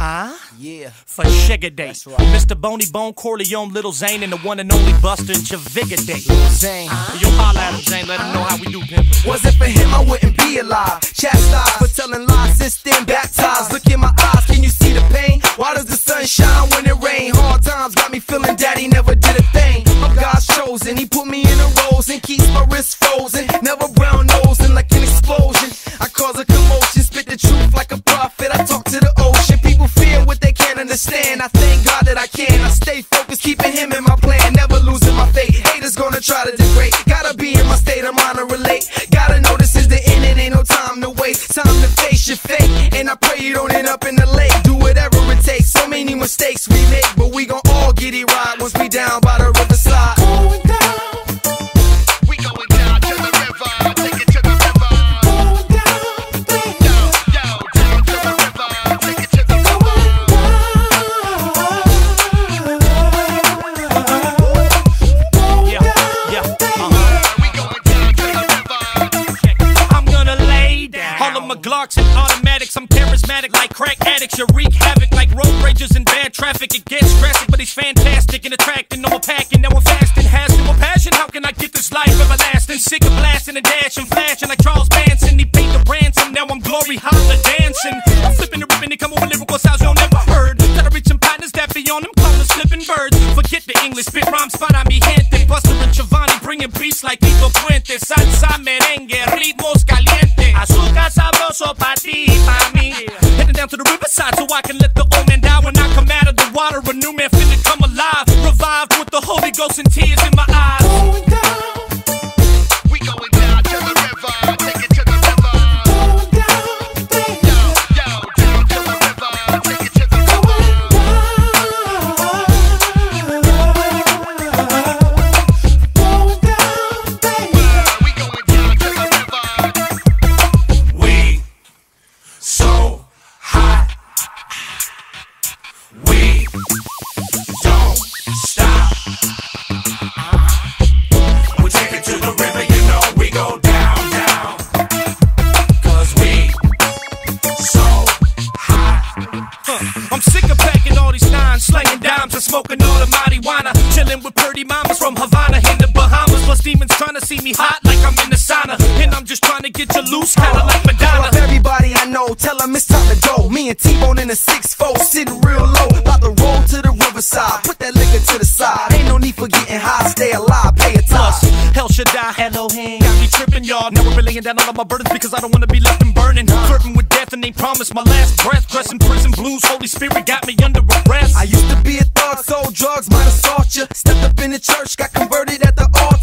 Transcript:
Ah, Yeah. for Sugar Day. That's right. Mr. Boney Bone, Corleone, Little Zane, and the one and only Buster Chaviga Day. Zane. Yo, holla at him, Zane. Let him know how we do, pimpin'. Was it for him, I wouldn't be alive. Chastised for telling lies, since then baptized. Understand. I thank God that I can. I stay focused, keeping him in my plan, never losing my faith. Haters gonna try to degrade. Gotta be in my state of mind to relate. Gotta know this is the end, it ain't no time to waste. Time to face your fate. And I pray you don't end up in the lake. Do whatever it takes. So many mistakes we make, but we gon' all get it right once we down by the All of my Glocks and automatics. I'm charismatic like crack addicts. You wreak havoc like road ragers and bad traffic. It gets drastic, but he's fantastic and attracting. No more packing, now I'm fasting. Has no passion. How can I get this life everlasting? Sick of blasting and dashing, flashing like Charles Manson. He paid the ransom. Now I'm glory holla dancing. I'm flipping the ribbon. They come over lyrical styles you never heard. To reach some partners that be on them callers flipping birds. Forget the English, spit rhymes para mi I can let the old man die when I come out of the water. A new man finna come alive. Revived with the Holy Ghost and tears in my eyes. Go down, down. Cause we so hot. I'm sick of packing all these nines, slanging dimes and smoking all the marijuana. Chilling with pretty mamas from Havana in the Bahamas. Plus demons trying to see me hot like I'm in the sauna. And I'm just trying to get you loose, kinda like Madonna. Love everybody I know, tell them it's time to go. Me and T-Bone in a 6-4, sitting real low. About to roll to the riverside, put that liquor to the side. Ain't no need for getting high, stay alive, pay a Plus, toss. hell should die. Elohim y'all. Now we're laying down all of my burdens because I don't wanna be left and burning. Flirting with death and they promised my last breath. Dressing prison blues, Holy Spirit got me under arrest. I used to be a thug, sold drugs, might assault ya. Stepped up in the church, got converted at the altar.